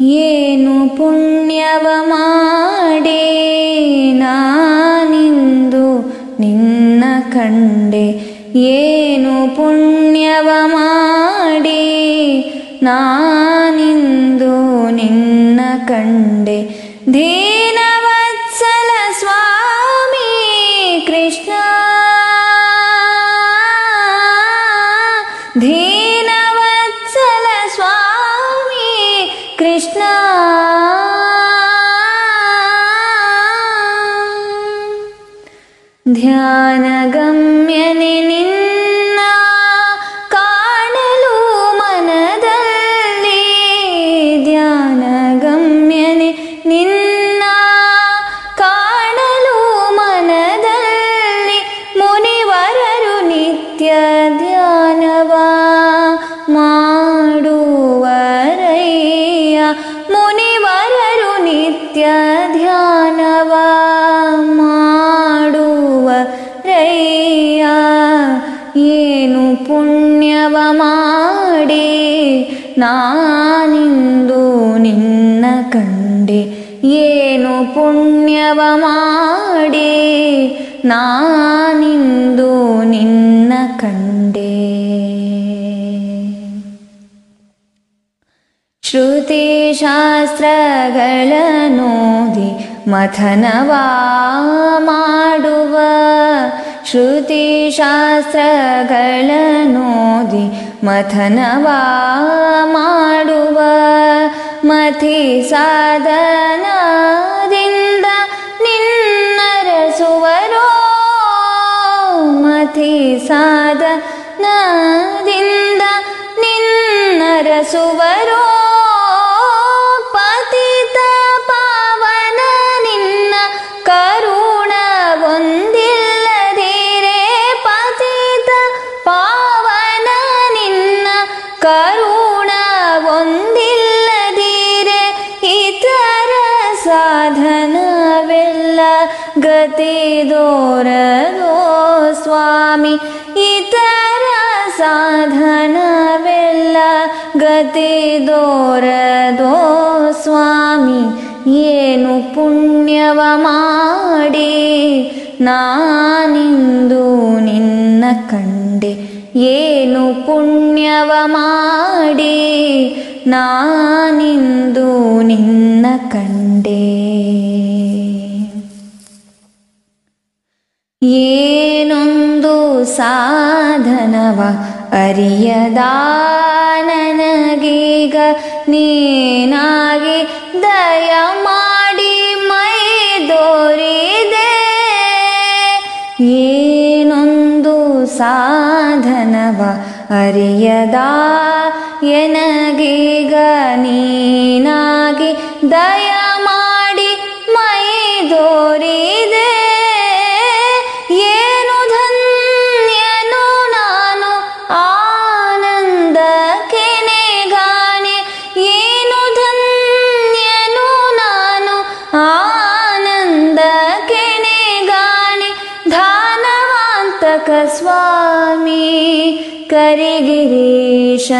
ಏನು ಪುಣ್ಯವ ಮಾಡೇ ನಾನಿಂದು ನಿನ್ನ ಕಂಡೆ. ಏನು ಪುಣ್ಯವ ಮಾಡಿ ನಾನಿಂದು ನಿನ್ನ ಕಂಡೆ. ದೀನವತ್ಸಲ ಧ್ಯಾನಗಮ್ಯನೆ ನಿನ್ನ ಕಾಣಲು ಮನದಲ್ಲಿ ಧ್ಯಾನಗಮ್ಯನೆ ನಿನ್ನ ಕಾಣಲು ಮನದಲ್ಲಿ ಮುನಿವರರು ನಿತ್ಯ ಧ್ಯಾನವ ಮಾಡುವರಯ್ಯ ಮುನಿವರರು ನಿತ್ಯ ಧ್ಯಾನವ ಏನು ಪುಣ್ಯವ ಮಾಡಿ ನಾನಿಂದು ನಿನ್ನ ಕಂಡೆ ಏನು ಪುಣ್ಯವ ಮಾಡಿ ನಾನಿಂದು ನಿನ್ನ ಕಂಡೆ ಶ್ರುತಿಶಾಸ್ತ್ರಗಳ ನೋದಿ ಮಥನವಾ ಮಾಡುವ ಶ್ರುತಿಶಾಸ್ತ್ರಗಳ ನೋದಿ ಮಥನವಾ ಮಾಡುವ ಮಥಿ ಸಾಧನದಿಂದ ನಿನ್ನರಸುವರೋ ಮಥಿ ಸಾಧನದಿಂದ ನಿನ್ನರಸುವರೋ ಪತಿತ ಪಾವನ ನಿನ್ನ ಕರುಣ ದೋರದೋ ಸ್ವಾಮಿ, ಇತರ ಸಾಧನವೆಲ್ಲ ಗತಿ ದೋರದೋ ಸ್ವಾಮಿ, ಏನು ಪುಣ್ಯವ ಮಾಡಿ ನಾನಿಂದು ನಿನ್ನ ಕಂಡೆ, ಏನು ಪುಣ್ಯವ ಮಾಡಿ ನಾನಿಂದು ನಿನ್ನ ಕಂಡೆ. ಏನೊಂದು ಸಾಧನವ ಅರಿಯದ ನನಗೀಗ ನೀನಾಗಿ ದಯ ಮಾಡಿ ಮೈ ದೋರಿದೆ. ಏನೊಂದು ಸಾಧನವ ಅರಿಯದ ಎನಗೀಗ ನೀನಾಗಿ ದಯ ಮಾಡಿ ಮೈ ದೋರಿದೆ. ಕರಿಗಿರೀಶನೇ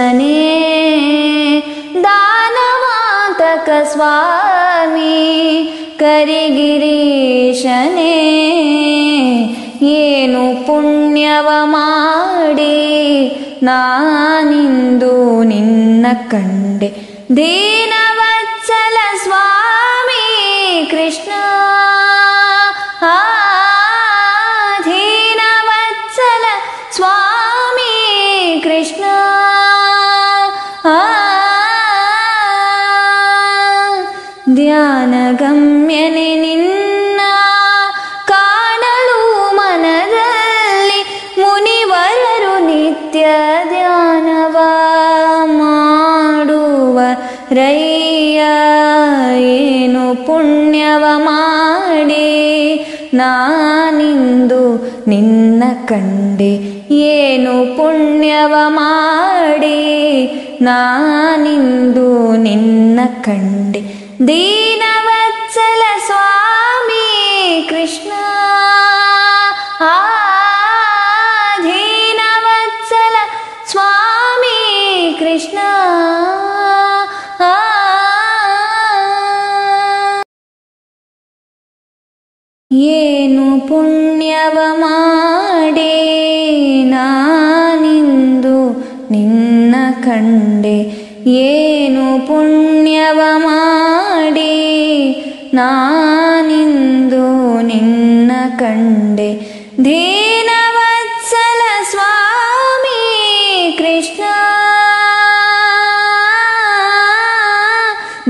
ದಾನವಾಂತಕ ಸ್ವಾಮಿ ಕರಿಗಿರೀಶನೇ ಏನು ಪುಣ್ಯವ ಮಾಡಿ ನಾನಿಂದು ನಿನ್ನ ಕಂಡೆ ದೀನವತ್ಸಲ ಸ್ವಾಮಿ ಕೃಷ್ಣ ಆ ದೀನವತ್ಸಲ ಸ್ವಾಮಿ ಧ್ಯಾನಗಮ್ಯನೆ ನಿನ್ನ ಕಾಣಲು ಮನದಲ್ಲಿ ಮುನಿವರರು ನಿತ್ಯ ಧ್ಯಾನವ ಮಾಡುವ ರೈಯ ಏನು ಪುಣ್ಯವ ಮಾಡಿ ನಾನಿಂದು ನಿನ್ನ ಕಂಡೆ. ಏನು ಪುಣ್ಯವ ಮಾಡಿ ನಾನಿಂದು ನಿನ್ನ ಕಂಡೆ. దీనవత్సల స్వామి కృష్ణ దీనవత్సల స్వామి కృష్ణ ఏను పుణ్యవమాడే నానిందు నిన్న ನಿನ್ನ ಕಂಡೆ ಏನು ನಾನಿಂದು ನಿನ್ನ ಕಂಡೆ ದೀನವತ್ಸಲ ಸ್ವಾಮಿ ಕೃಷ್ಣ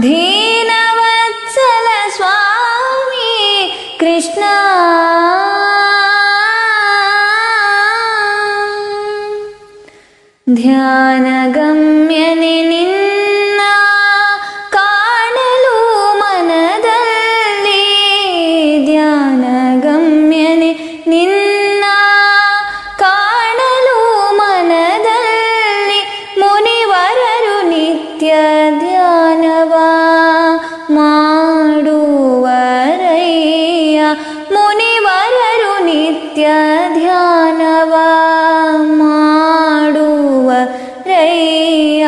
ದೀನವತ್ಸಲ ಸ್ವಾಮಿ ಕೃಷ್ಣ ಧ್ಯಾನಗಮ್ಯನೆ ಧ್ಯಾನವ ಮಾಡುವ ರೈಯ.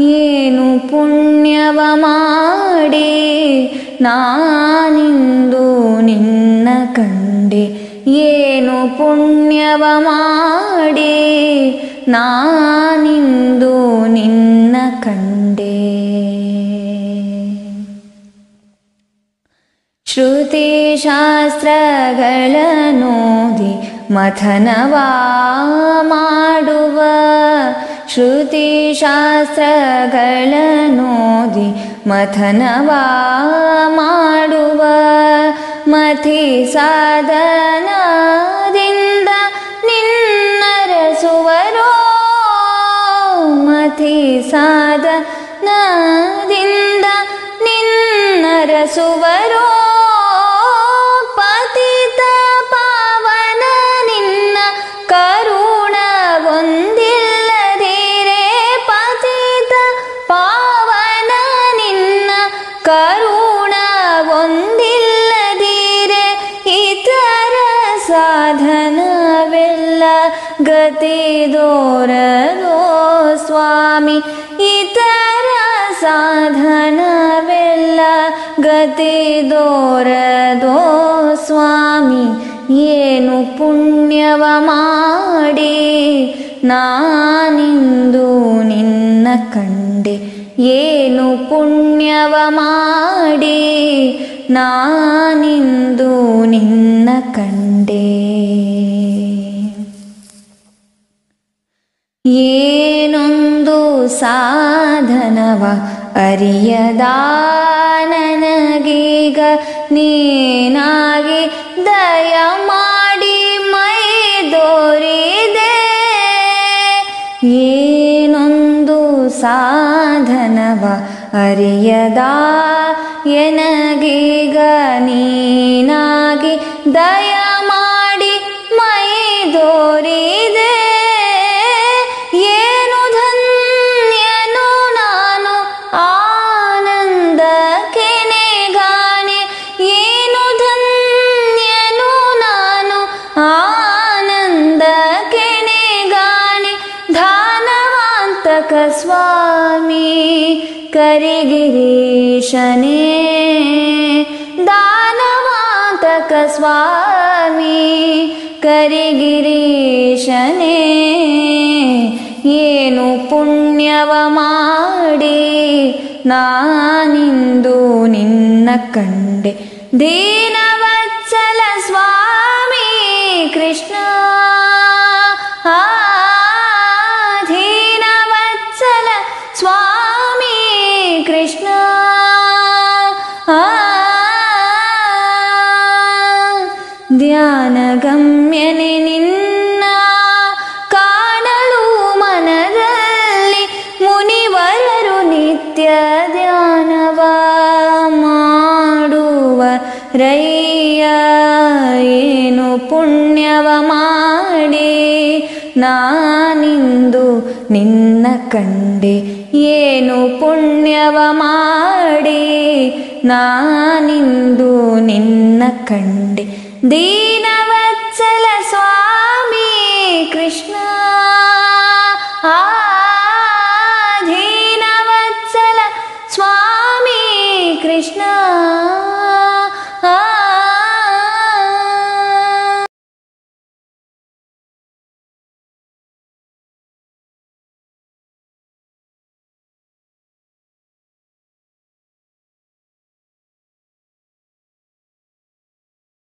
ಏನು ಪುಣ್ಯವ ಮಾಡಿ ನಾನಿಂದು ನಿನ್ನ ಕಂಡೆ. ಏನು ಪುಣ್ಯವ ಮಾಡಿ ನಾನಿಂದು ನಿನ್ನ ಕಂಡೆ. ಶ್ರುತಿಶಾಸ್ತ್ರಗಳನ್ನೋದಿ ಮಥನವಾ ಮಾಡುವ ಶ್ರುತಿ ಶ್ರುತಿಶಾಸ್ತ್ರಗಳನ್ನೋದಿ ಮಥನವಾ ಮಾಡುವ ಮಥಿ ಸಾಧನದಿಂದ ನಿನ್ನರಸುವರೋ ಮಥಿ ಸಾಧನದಿಂದ ನಿನ್ನರಸುವರೋ ಕರುಣ ಒಂದಿಲ್ಲದಿರೆ ಇತರ ಸಾಧನವೆಲ್ಲ ಗತಿದೋರದೋ ಸ್ವಾಮಿ. ಇತರ ಸಾಧನವೆಲ್ಲ ಗತಿದೋರದೋ ಸ್ವಾಮಿ. ಏನು ಪುಣ್ಯವ ಮಾಡಿ ನಾನಿಂದು ನಿನ್ನ ಕಂಡೆ. ಏನು ಪುಣ್ಯವ ಮಾಡಿ ನಾನಿಂದು ನಿನ್ನ ಕಂಡೆ. ಏನೊಂದು ಸಾಧನವ ಅರಿಯದ ನನಗೀಗ ನೀನಾಗಿ ದಯ ಮಾಡಿ ಮೈ ದೋರಿದೆ. ಏನೊಂದು ಸಾಧನವ ಅರಿಯದ ಎನಗೀಗ ನೀನಾಗಿ ದಯ ಮಾಡಿ ಮೈ ದೋರಿದೆ ಕರಿಗಿರೀಶನೇ ದಾನವಾಂತಕ ಸ್ವಾಮಿ ಕರಿಗಿರೀಶನೇ ಏನು ಪುಣ್ಯವ ಮಾಡಿ ನಾನಿಂದು ನಿನ್ನ ಕಂಡೆ ದೀನವತ್ಸಲ ಸ್ವಾಮಿ ಕೃಷ್ಣ ಧ್ಯಾನಗಮ್ಯನೆ ನಿನ್ನ ಕಾಣಲು ಮನದಲ್ಲಿ ಮುನಿವರರು ನಿತ್ಯ ಧ್ಯಾನವ ಮಾಡುವ ರೈಯ ಏನು ಪುಣ್ಯವ ಮಾಡಿ ನಾನಿಂದು ನಿನ್ನ ಕಂಡೆ ಏನು ಪುಣ್ಯವ ಮಾಡಿ ನಾನಿಂದು ನಿನ್ನ ಕಂಡೆ दीनवत्सल स्वामी कृष्ण। आ दीनवत्सल स्वामी कृष्ण।